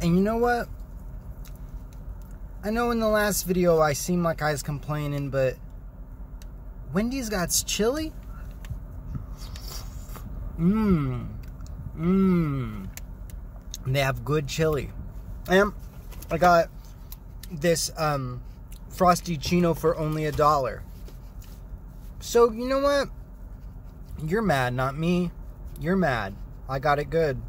And you know what? I know in the last video I seemed like I was complaining, but Wendy's got chili? Mmm. Mmm. They have good chili. And I got this um, Frosty-ccino for only a dollar. So, you know what? You're mad, not me. You're mad. I got it good.